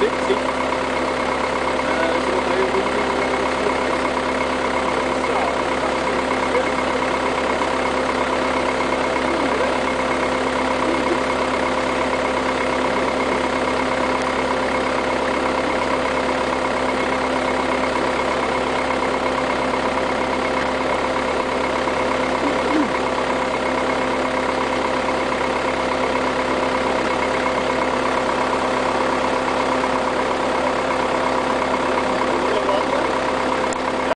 Six, six.